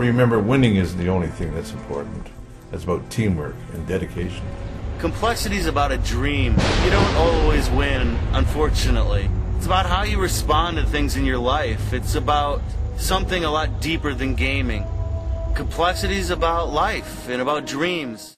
Remember, winning isn't the only thing that's important. It's about teamwork and dedication. Complexity is about a dream. You don't always win, unfortunately. It's about how you respond to things in your life. It's about something a lot deeper than gaming. Complexity is about life and about dreams.